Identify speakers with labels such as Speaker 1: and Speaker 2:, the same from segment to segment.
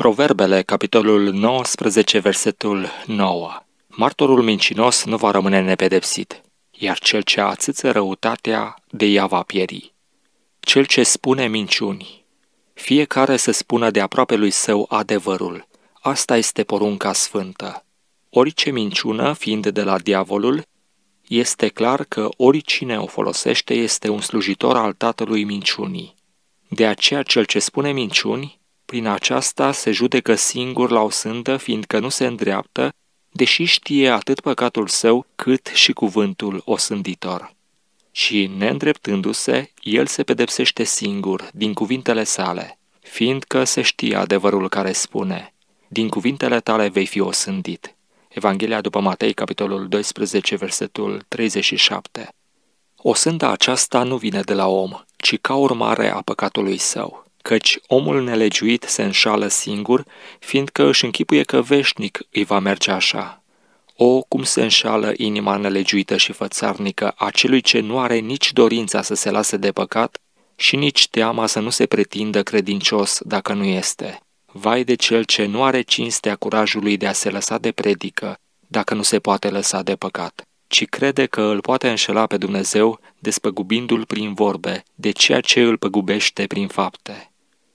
Speaker 1: Proverbele, capitolul 19, versetul 9. Martorul mincinos nu va rămâne nepedepsit, iar cel ce ațâță răutatea de ea va pieri. Cel ce spune minciuni. Fiecare să spună de aproape lui său adevărul. Asta este porunca sfântă. Orice minciună, fiind de la diavolul, este clar că oricine o folosește este un slujitor al tatălui minciunii. De aceea cel ce spune minciuni prin aceasta se judecă singur la o sândă, fiindcă nu se îndreaptă, deși știe atât păcatul său, cât și cuvântul osânditor. Și, neîndreptându-se, el se pedepsește singur, din cuvintele sale, fiindcă se știe adevărul care spune, din cuvintele tale vei fi osândit. Evanghelia după Matei, capitolul 12, versetul 37. O sânda aceasta nu vine de la om, ci ca urmare a păcatului său căci omul nelegiuit se înșală singur, fiindcă își închipuie că veșnic îi va merge așa. O, cum se înșală inima nelegiuită și fățarnică a celui ce nu are nici dorința să se lase de păcat și nici teama să nu se pretindă credincios dacă nu este. Vai de cel ce nu are cinstea curajului de a se lăsa de predică, dacă nu se poate lăsa de păcat, ci crede că îl poate înșela pe Dumnezeu, despăgubindu-l prin vorbe, de ceea ce îl păgubește prin fapte.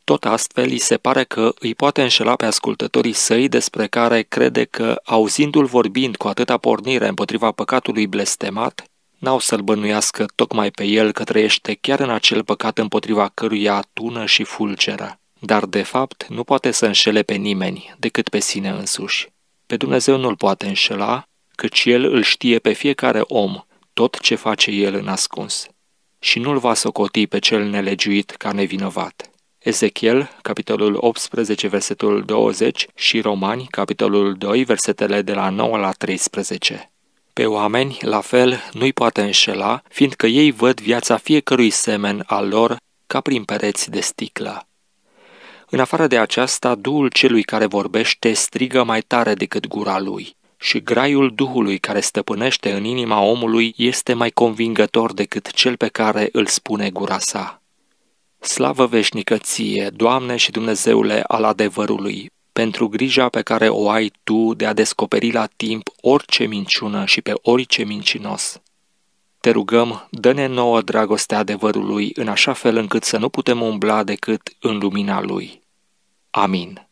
Speaker 1: Tot astfel, îi se pare că îi poate înșela pe ascultătorii săi despre care crede că, auzindu-l vorbind cu atâta pornire împotriva păcatului blestemat, n-au să-l bănuiască tocmai pe el că trăiește chiar în acel păcat împotriva căruia tună și fulgeră. Dar, de fapt, nu poate să înșele pe nimeni decât pe sine însuși. Pe Dumnezeu nu-l poate înșela, căci el îl știe pe fiecare om, tot ce face el în ascuns. Și nu-l va socoti pe cel nelegiuit ca nevinovat. Ezechiel, capitolul 18, versetul 20 și Romani, capitolul 2, versetele de la 9 la 13. Pe oameni, la fel, nu-i poate înșela, fiindcă ei văd viața fiecărui semen al lor ca prin pereți de sticlă. În afară de aceasta, Duhul celui care vorbește strigă mai tare decât gura lui și graiul Duhului care stăpânește în inima omului este mai convingător decât cel pe care îl spune gura sa. Slavă veșnică ție, Doamne și Dumnezeule al adevărului, pentru grija pe care o ai Tu de a descoperi la timp orice minciună și pe orice mincinos. Te rugăm, dă-ne nouă dragostea adevărului în așa fel încât să nu putem umbla decât în lumina Lui. Amin.